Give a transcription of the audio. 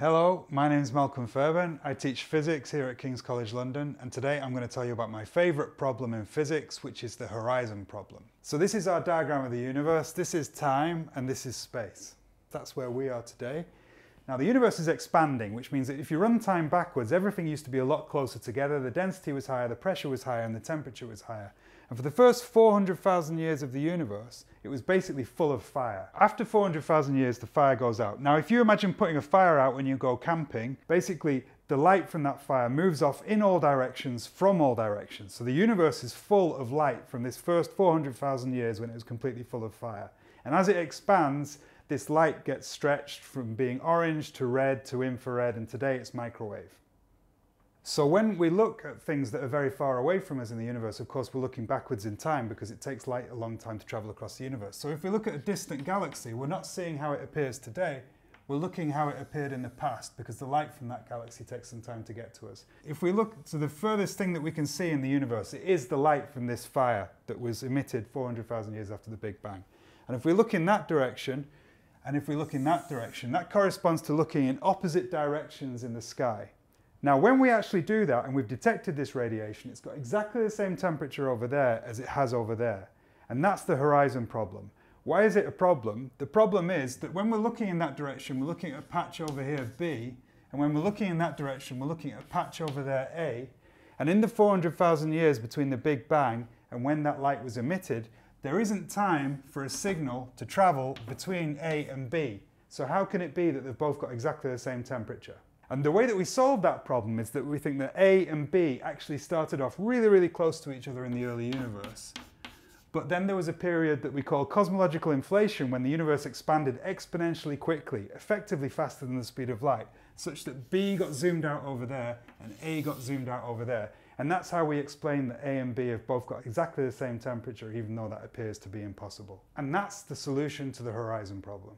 Hello, my name is Malcolm Fairbairn. I teach physics here at King's College London and today I'm going to tell you about my favourite problem in physics which is the horizon problem. So this is our diagram of the universe, this is time and this is space. That's where we are today. Now the universe is expanding which means that if you run time backwards everything used to be a lot closer together, the density was higher, the pressure was higher and the temperature was higher. And for the first 400,000 years of the universe, it was basically full of fire. After 400,000 years, the fire goes out. Now, if you imagine putting a fire out when you go camping, basically the light from that fire moves off in all directions from all directions. So the universe is full of light from this first 400,000 years when it was completely full of fire. And as it expands, this light gets stretched from being orange to red to infrared, and today it's microwave. So when we look at things that are very far away from us in the universe, of course, we're looking backwards in time because it takes light a long time to travel across the universe. So if we look at a distant galaxy, we're not seeing how it appears today, we're looking how it appeared in the past because the light from that galaxy takes some time to get to us. If we look to the furthest thing that we can see in the universe, it is the light from this fire that was emitted 400,000 years after the Big Bang. And if we look in that direction, and if we look in that direction, that corresponds to looking in opposite directions in the sky. Now, when we actually do that and we've detected this radiation, it's got exactly the same temperature over there as it has over there. And that's the horizon problem. Why is it a problem? The problem is that when we're looking in that direction, we're looking at a patch over here, B, and when we're looking in that direction, we're looking at a patch over there, A. And in the 400,000 years between the Big Bang and when that light was emitted, there isn't time for a signal to travel between A and B. So how can it be that they've both got exactly the same temperature? And the way that we solve that problem is that we think that A and B actually started off really, really close to each other in the early universe. But then there was a period that we call cosmological inflation when the universe expanded exponentially quickly, effectively faster than the speed of light, such that B got zoomed out over there and A got zoomed out over there. And that's how we explain that A and B have both got exactly the same temperature, even though that appears to be impossible. And that's the solution to the horizon problem.